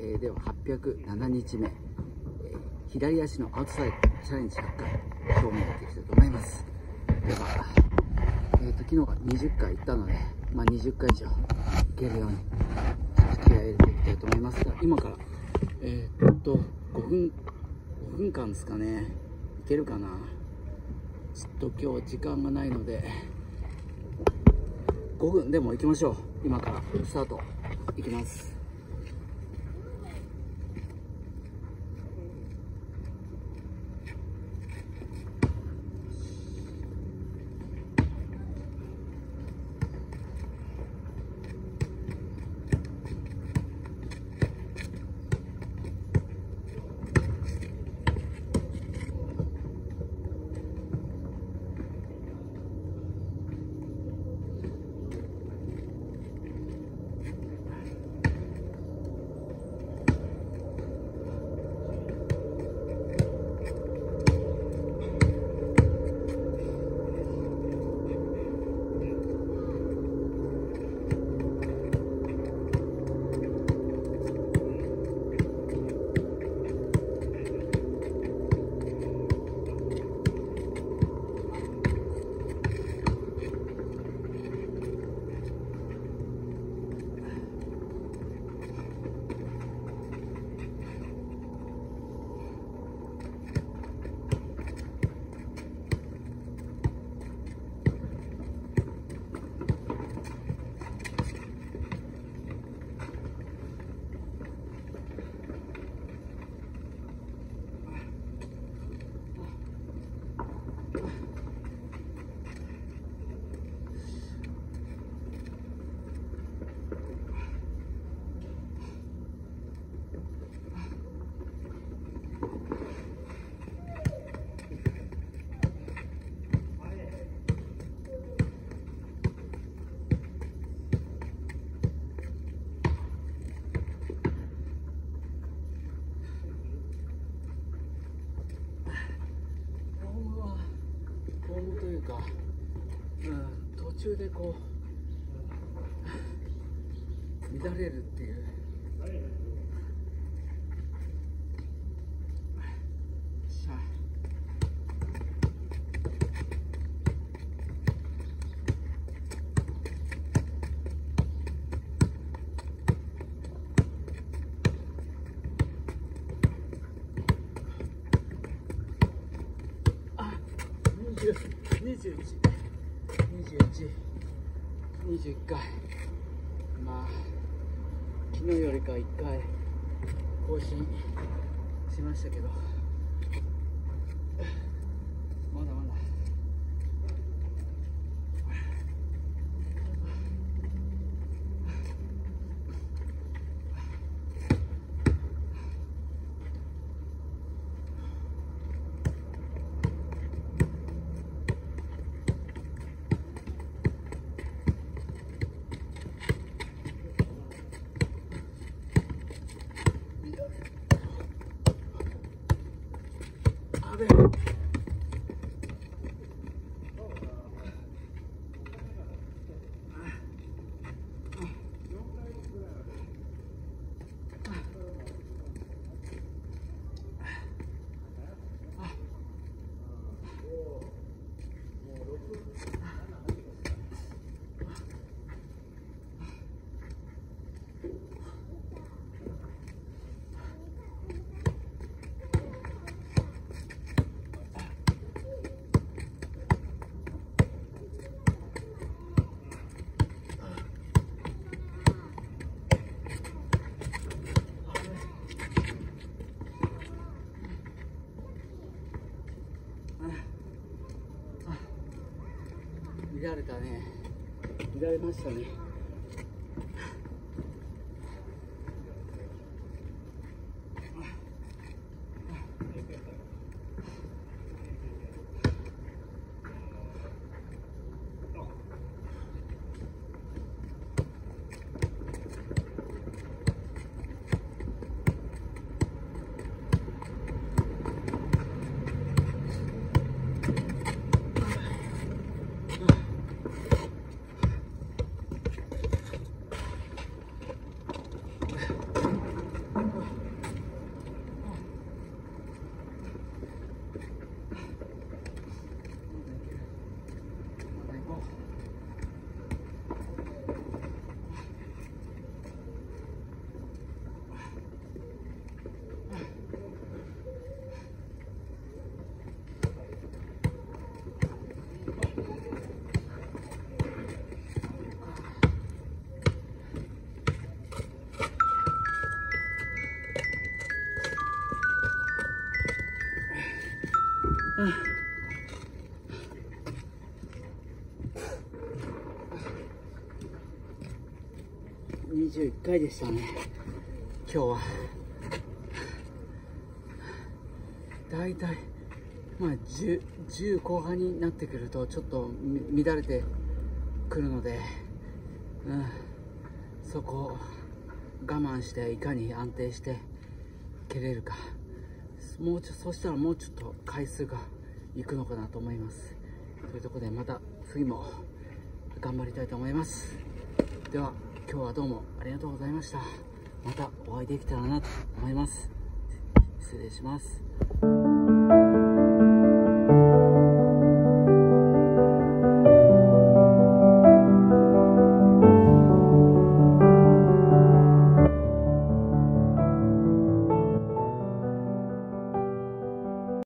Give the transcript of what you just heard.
えー、では807日目、えー、左足のアウトサイドチャレンジ100回今日もやっていきたいと思います。では、えーと、昨日は20回行ったので、まあ、20回以上いけるように気合い入れていきたいと思いますが今からえー、っと5分5分間ですかねいけるかな。ちょっと今日時間がないので5分でも行きましょう。今からスタート。いきます。うん、途中でこう乱れるっていう。21、21、21回。まあ、昨日よりか1回更新しましたけど、まだまだ。乱れたね。乱れましたね。うん。21回でしたね。今日は。だいたいまあ 10, 10後半になってくるとちょっと乱れてくるので、うん、そこを我慢していかに安定して蹴れるか。もうちょそしたらもうちょっと回数がいくのかなと思います。というところでまた次も頑張りたいと思います。では今日はどうもありがとうございました。またお会いできたらなと思います。失礼します。